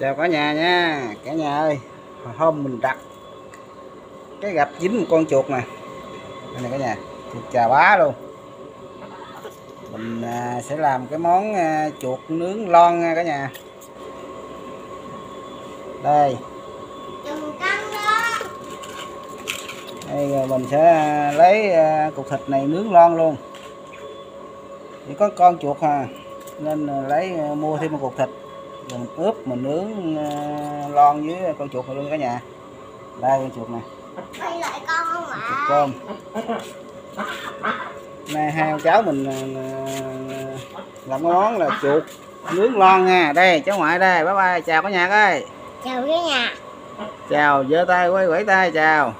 chào cả nhà nha cả nhà ơi. Hôm mình đặt cái gặp dính một con chuột nè. Đây này cả nhà chuột chà bá luôn. Mình à, sẽ làm cái món à, chuột nướng lon nha cả nhà. Đây. Đây mình sẽ à, lấy à, cục thịt này nướng lon luôn. Chỉ có con chuột à nên à, lấy à, mua thêm một cục thịt mình ướp mình nướng à, lon với con chuột này luôn cả nhà. Đây con chuột này Quay lại con không chuột ạ? cơm. Nay hai ông cháu mình à, làm cái món là chuột nướng lon nha. Đây cháu ngoại đây bye bye chào cả nhà ơi Chào cả nhà. chào giơ tay quay quẩy tay chào.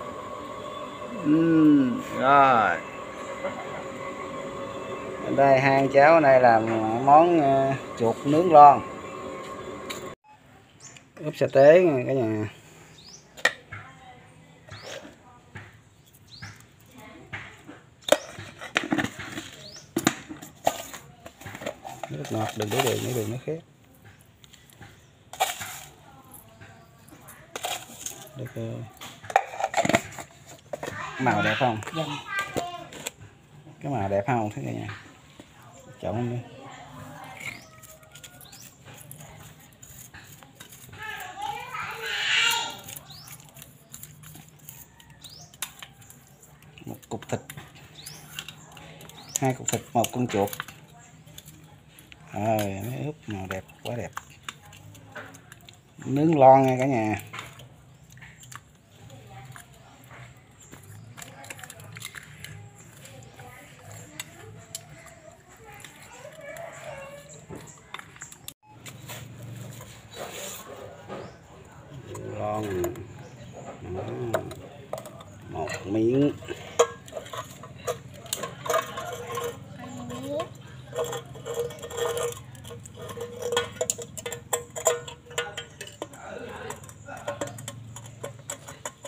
Ừm, rồi. Đây hai cháu này làm món ờ, chuột nướng lon ướp sa tế nha cả nhà. Nước ngọt đừng để đường nữa đường nó khét. Được ờ, màu đẹp không? Cái màu đẹp không thế cả nhà? Chọn đi một cục thịt hai cục thịt, một con chuột. Rồi, mấy ướp màu đẹp, quá đẹp. Nướng lon nha cả nhà. Lon. Một miếng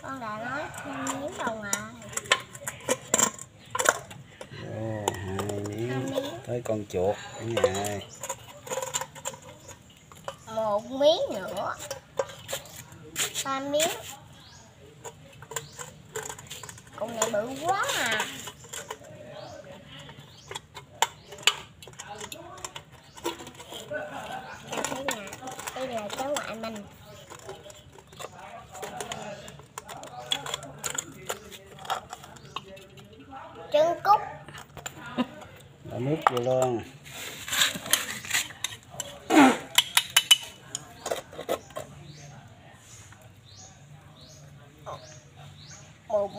Con đã nói không miếng đâu mà. Ồ, hai miếng Hai miếng. tới con chuột cả nhà ơi Một miếng nữa. Ba miếng. Con này bự quá à. Chào cả nhà. Đây là cháu ngoại mình. Nước vô luôn một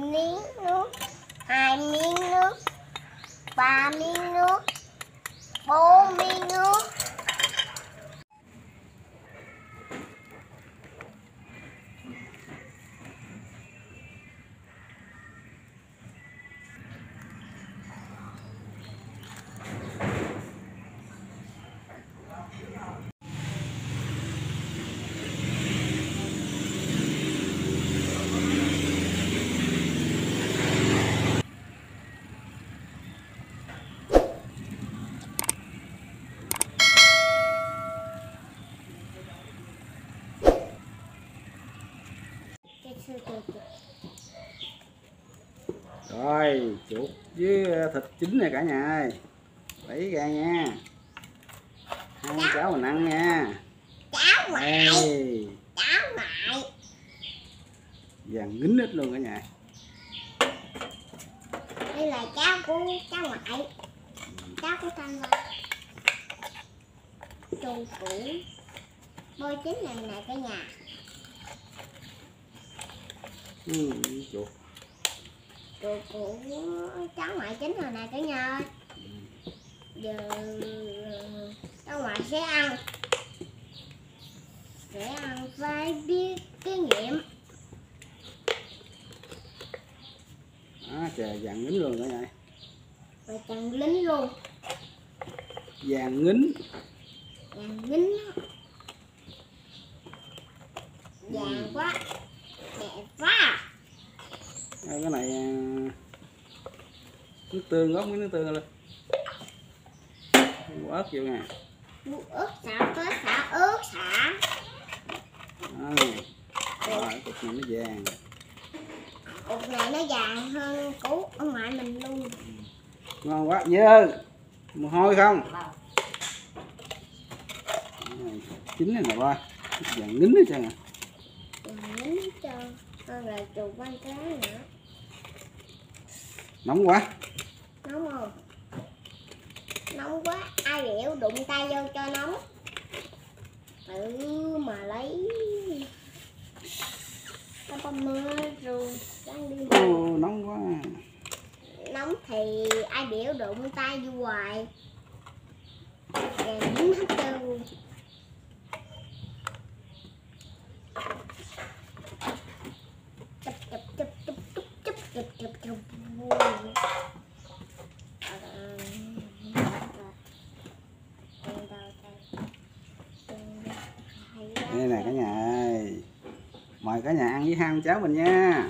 miếng nước hai miếng nước ba miếng nước bốn miếng nước rồi chuột với thịt chín nè cả nhà ơi. Lấy ra nha. Hai cháu mình ăn nha. Cháu ngoại. Cháu ngoại. Vàng ngính hết luôn cả nhà. Đây là cháu của cháu ngoại. Cháu của thanh hoa trù cũ bôi chín này nè cả nhà ừ, chuột trù cũ cháu ngoại chín rồi nè cả nhà ơi. Giờ cháu ngoại sẽ ăn. Sẽ ăn phải biết cái nghiệm. Đó trời vàng ngính luôn cả nhà và chàng lính luôn. Vàng ngính vàng lính vàng quá. đẹp quá Đây, cái này à, nước tương góp miếng nước tương lên Mua ớt vô nè. Mua ớt xả có xả ớt xả. Này nó vàng. Cục này nó vàng hơn của ông ngoại mình luôn. Ngon quá. Dơ. Mồ hôi không? Này, chín này nè ba. Vàng nín hết trơn à Vàng nín hết trơn hơn là chục con cá nữa. Nóng quá. Nóng không? Nóng quá. Ai biểu đụng tay vô cho nóng. Tự mà lấy. Nó có mưa rồi. Đang đi mưa. nóng quá. Nóng thì ai biểu đụng tay vô hoài. Kèm dính hết trơn nè cả nhà ơi mời cả nhà ăn với hai cháu mình nha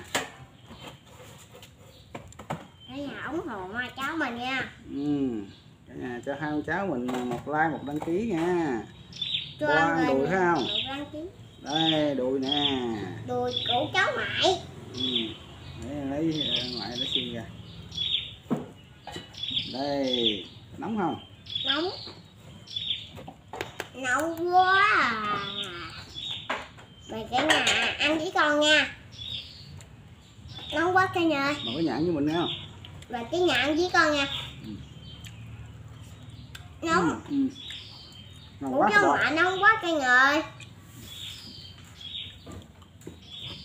cả nhà ủng hộ mai cháu mình nha ừ. cả nhà cho hai cháu mình một like một đăng ký nha cho ăn người đùi thấy không? đây đùi nè đùi của cháu mãi ừ. để lấy ờ, ngoại lấy xiên ra đây nóng không nóng nóng quá à. Mày cả nhà ăn với con nha nóng quá cả nhà ơi mà có nhãn với mình không và cái nhà ăn với con nha Ừ. nóng ừ. ừ. Ủa quá bạn. ngoại nóng quá cả nhà ơi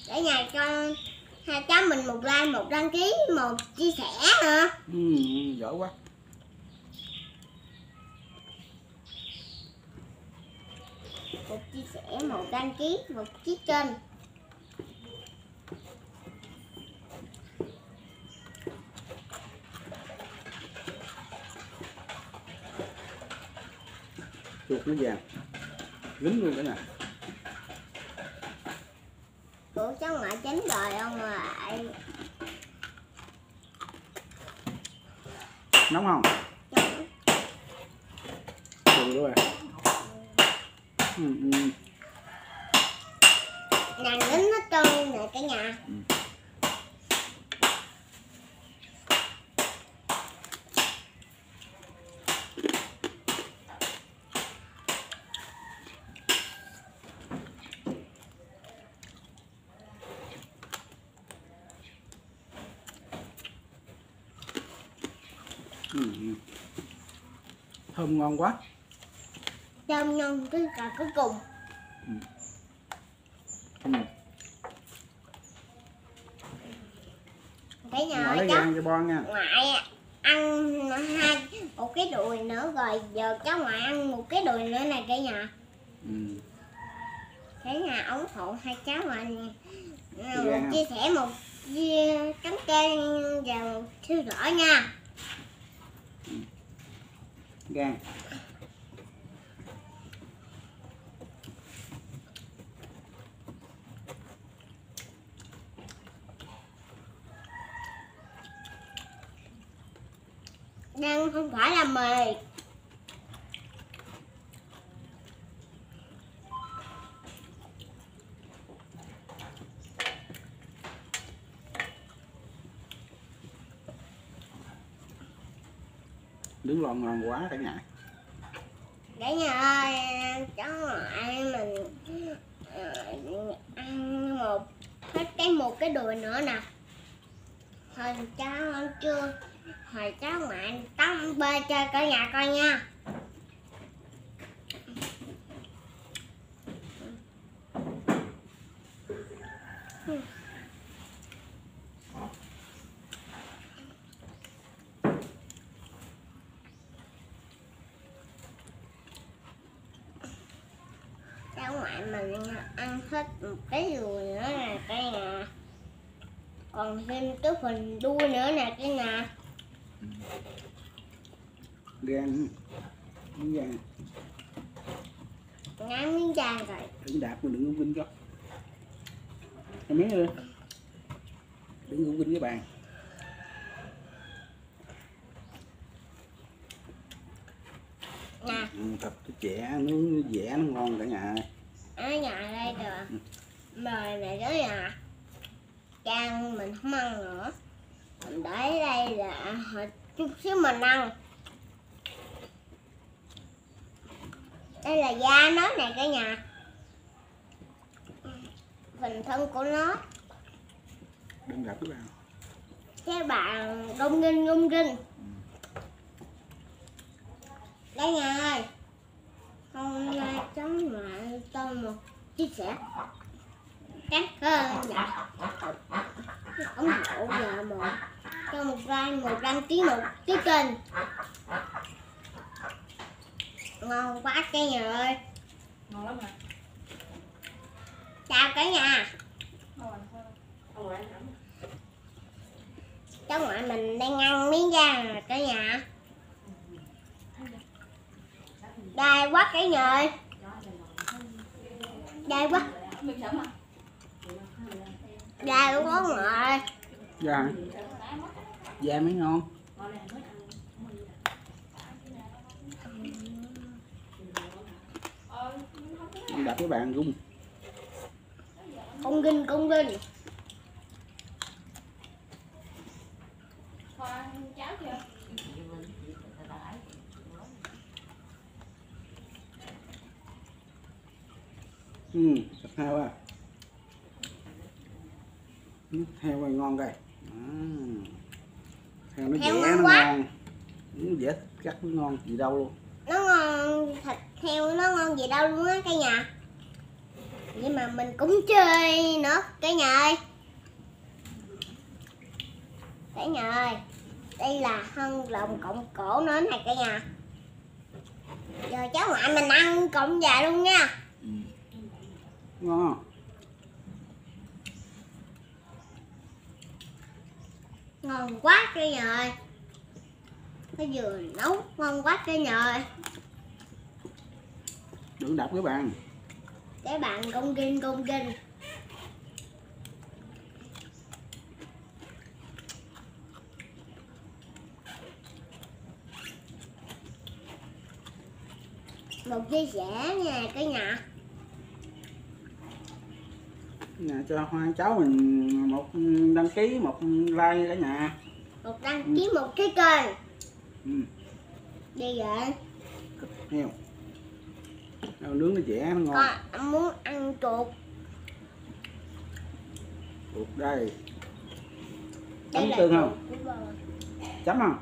Để nhà cho hai cháu mình một like, một đăng ký, một chia sẻ ừ, ừ, giỏi quá Một chia sẻ, một đăng ký, một chiếc kênh chuột nó vàng lính luôn cả nhà Của cháu ngoại chín rồi ông ngoại? Nóng không? Đúng rồi ừ, ừ. Nàng lính hết trơn nè cả nhà Ừ, ừ. thơm ngon quá Trong nhân cái cả cuối cùng. Ừ. Ơi lấy cháu cho ngoại ăn hai một cái đùi nữa rồi giờ cháu ngoại ăn một cái đùi nữa này cả nhà. Ừ. cả nhà ủng hộ hai cháu ngoại một chia sẻ một cánh kênh và một theo dõi nha. Gan đang không phải là mì đứng lon ngon quá cả nhà. Cả nhà ơi cháu ngoại mình ờ, ăn một hết cái một cái đùi nữa nè. Hồi cháu ăn chưa hồi cháu ngoại tắm bê chơi cả nhà coi nha. Cháu ngoại mình ăn hết một cái đùi nữa nè, cái nhà. Còn thêm cái phần đuôi nữa nè, cái nhà gan. Miếng gan. Ngán miếng da rồi. Đừng đạp mà đừng vinh cho em mấy ơi. Đừng vinh cái bàn. Nè. Ừ, cái chẻ nướng dẻ nó ngon cả nhà ơi. ở nhà đây rồi rồi này đó là chan mình không ăn nữa. Mình để đây là chút xíu mình ăn đây là da nó nè cả nhà. Phần thân của nó. Đừng gặp các bạn. Các bạn rung rinh rung rinh. Đây nhà ơi hôm nay cháu ngoại tôi một chia sẻ. Cảm ơn dạ ủng hộ và một cho một like một đăng ký một cái kênh ngon quá cả nhà ơi. Ngon lắm hả? Chào cả nhà. Cháu ngoại mình đang ăn miếng da nè cả nhà. Đai quá cả nhà ơi. Đai quá. À? đai quá ngoại dạ. Dạ mới ngon đừng gặp các bạn rung kinh Khoa cháo chưa? ừ thịt heo à Ừ, heo này ngon đây à. heo nó Heo dẻ nó quá. ngon nó dẻ cắt nó ngon gì đâu luôn heo nó ngon gì đâu luôn á cả nhà. Nhưng mà mình cũng chơi nữa cả nhà ơi. Cả nhà ơi đây là thân lòng cộng cổ nữa này cả nhà. Giờ cháu ngoại mình ăn cộng già luôn nha. Ngon. Ngon quá cả nhà ơi. Cái vừa nấu ngon quá cả nhà ơi đừng đập các bạn để bạn công kinh công kinh một chia sẻ nha cả nhà. Nhà cho hoa cháu mình một đăng ký một like cả nhà. Một đăng ký một cái kênh. Ừ. đi vậy. Heo nướng nó dẻ nó ngon. Con muốn ăn chuột. Được đây. Chấm tương không? chuột chấm không?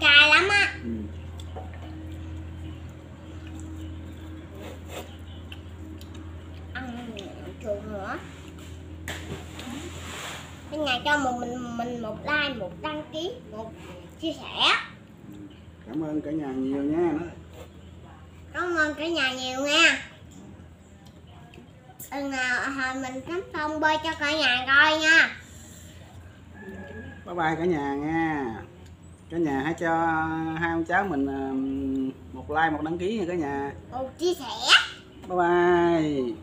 Cay lắm á. Ừ. ăn chuột nữa. Cái nhà cho một mình mình một like một đăng ký một chia sẻ cảm ơn cả nhà nhiều nha. Cảm ơn cả nhà nhiều nha. Đừng nào hồi mình cắm phong bơi cho cả nhà coi nha. Bye bye cả nhà nha. Cả nhà hãy cho hai ông cháu mình um, một like một đăng ký nha cả nhà. Một chia sẻ. Bye bye